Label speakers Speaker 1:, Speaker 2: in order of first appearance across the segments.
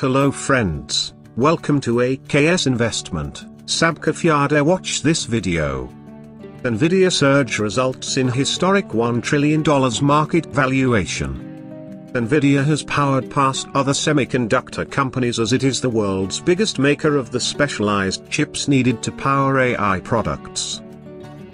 Speaker 1: Hello friends, welcome to AKS Investment, Sabka Fayada watch this video. Nvidia surge results in historic $1 trillion market valuation. Nvidia has powered past other semiconductor companies as it is the world's biggest maker of the specialized chips needed to power AI products.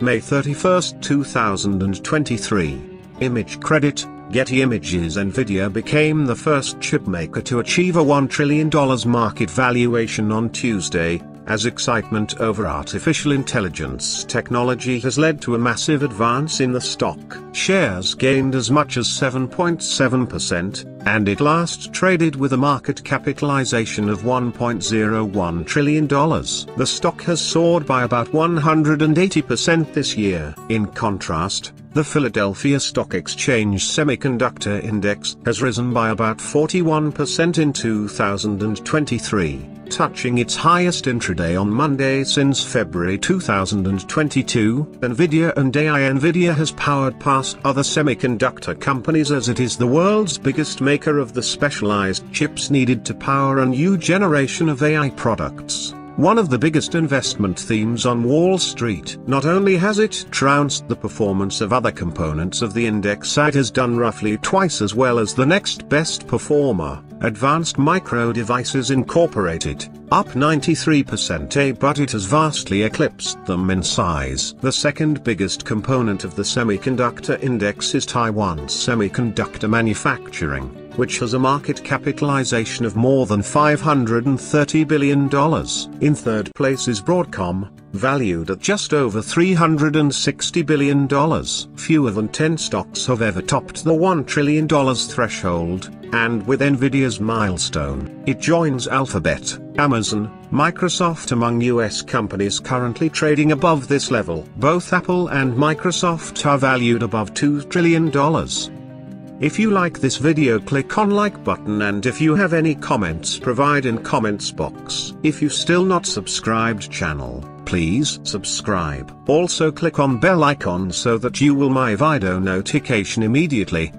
Speaker 1: May 31, 2023. Image credit, Getty Images Nvidia became the first chipmaker to achieve a $1 trillion market valuation on Tuesday, as excitement over artificial intelligence technology has led to a massive advance in the stock. Shares gained as much as 7.7%, and it last traded with a market capitalization of $1.01 trillion. The stock has soared by about 180% this year. In contrast, the Philadelphia Stock Exchange Semiconductor Index has risen by about 41% in 2023, touching its highest intraday on Monday since February 2022. Nvidia and AI Nvidia has powered past other semiconductor companies as it is the world's biggest maker of the specialized chips needed to power a new generation of AI products. One of the biggest investment themes on Wall Street. Not only has it trounced the performance of other components of the index, it has done roughly twice as well as the next best performer, Advanced Micro Devices Incorporated, up 93% eh, but it has vastly eclipsed them in size. The second biggest component of the semiconductor index is Taiwan's semiconductor manufacturing which has a market capitalization of more than $530 billion. In third place is Broadcom, valued at just over $360 billion. Fewer than 10 stocks have ever topped the $1 trillion threshold, and with Nvidia's milestone, it joins Alphabet, Amazon, Microsoft among US companies currently trading above this level. Both Apple and Microsoft are valued above $2 trillion. If you like this video click on like button and if you have any comments provide in comments box. If you still not subscribed channel, please subscribe. Also click on bell icon so that you will my video notification immediately.